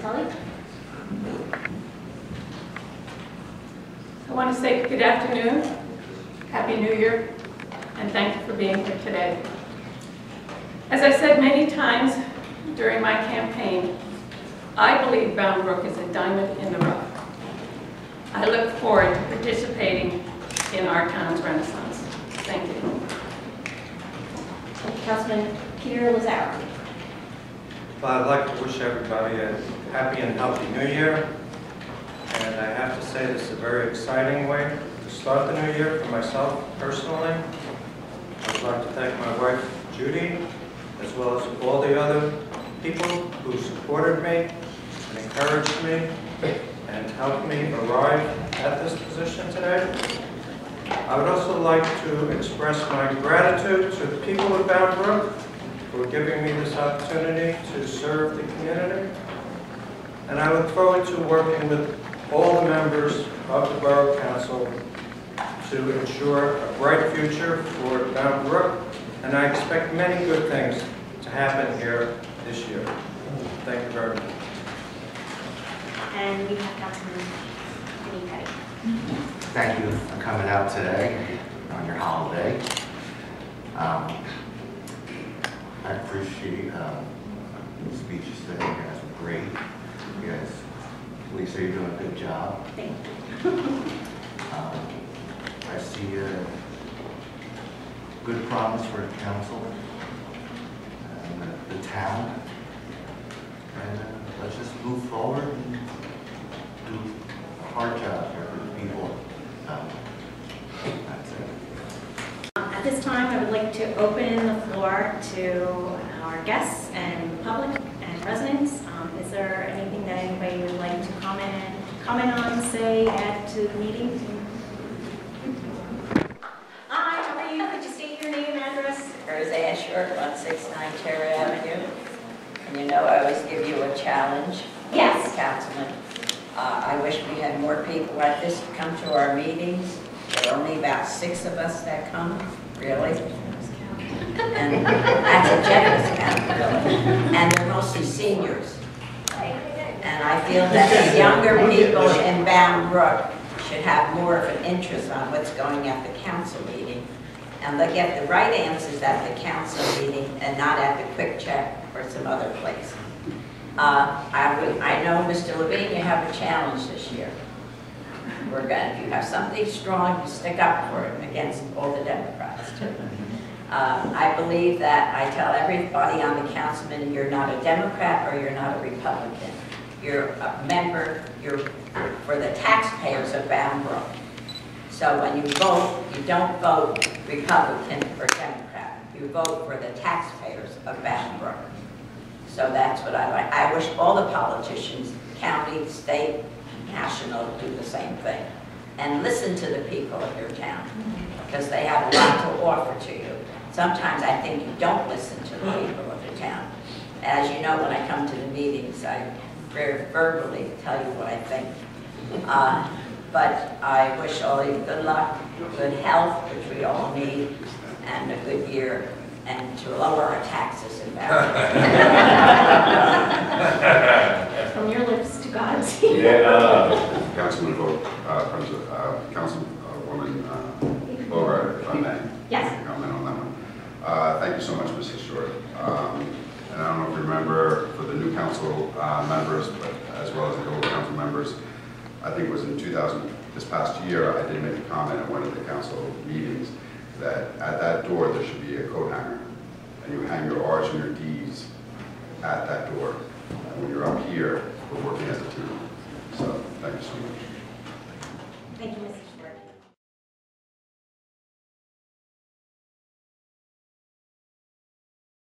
Tully? I want to say good afternoon, Happy New Year, and thank you for being here today. As I said many times during my campaign, I believe Bound Brook is a diamond in the rough. I look forward to participating in our town's renaissance. Thank you. Councilman Peter Lazzaro? Well, I'd like to wish everybody a happy and healthy new year. And I have to say, this is a very exciting way to start the new year for myself personally. I would like to thank my wife Judy, as well as all the other people who supported me and encouraged me and helped me arrive at this position today. I would also like to express my gratitude to the people of Bound Brook for giving me this opportunity to serve the community. And I look forward to working with all the members of the Borough Council to ensure a bright future for Bound Brook, and I expect many good things to happen here this year. Thank you very much. And we have Councilman Vinnie Petti. Thank you for coming out today on your holiday. Um, I appreciate um, the speeches today, you guys were great. You guys, Lisa, you're doing a good job. Thank Um, I see a good promise for council and the- the town. And uh, let's just move forward and do a hard job here for the people. Um, That's it. Um, At this time, I would like to open the floor to our guests and public and residents. Um, Is there anything that anybody would like to comment, on, say, add to the meeting? Hi, how are you? Could you state your name and address? Roseanne Short, 169 Cherry Avenue. And you know I always give you a challenge. Yes. Councilman. Uh, I wish we had more people like this to come to our meetings. There are only about six of us that come, really. And that's a generous count. And they're mostly seniors. And I feel that the younger people in Bound Brook should have more of an interest on what's going at the council meeting. And they get the right answers at the council meeting and not at the QuickChek or some other place. Uh, I would, I know, Mr. Levin, you have a challenge this year. We're gonna, if you have something strong, you stick up for it against all the Democrats too. Uh, I believe that I tell everybody on the council councilman, you're not a Democrat or you're not a Republican. You're a member, you're for the taxpayers of Bound. So when you vote, you don't vote Republican or Democrat. You vote for the taxpayers of Bound. So that's what I like. I wish all the politicians, county, state, national, do the same thing. And listen to the people of your town, because they have a lot to offer to you. Sometimes I think you don't listen to the people of the town. As you know, when I come to the meetings, I very verbally tell you what I think. Uh, But I wish all of you good luck, good health, which we all need, and a good year, and to lower our taxes in Barrington. From your lips to God's Yeah, ear. uh, Councilman Vogt, uh, President, uh, Councilwoman uh, Bogart, if I may. Yes. Comment on that one. Uh, Thank you so much, Mrs. Short. Um, And I don't know if you remember, for the new council uh, members, but as well as the old council members, I think it was in 2000, this past year, I did make a comment at one of the council meetings that at that door, there should be a coat hanger. And you hang your Rs and your Ds at that door. And when you're up here, we're working as a team. So, thank you so much.